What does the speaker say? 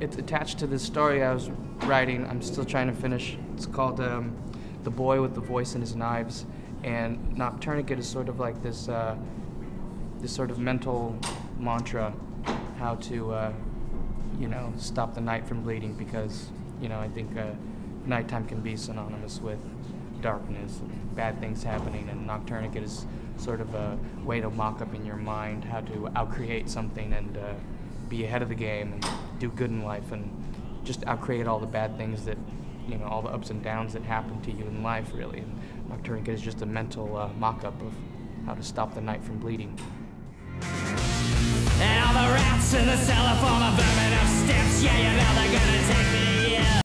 it's attached to this story I was writing. I'm still trying to finish. It's called um, "The Boy with the Voice in His Knives," and Noctourniquet is sort of like this uh, this sort of mental mantra, how to uh, you know stop the night from bleeding because you know I think uh, nighttime can be synonymous with darkness and bad things happening, and Noctourniquet is sort of a way to mock up in your mind how to outcreate something and uh, be ahead of the game and do good in life and just outcreate all the bad things that, you know, all the ups and downs that happen to you in life, really. And Noctourniquet is just a mental uh, mock up of how to stop the night from bleeding. And all the rats in the cellar of vermin of steps, yeah,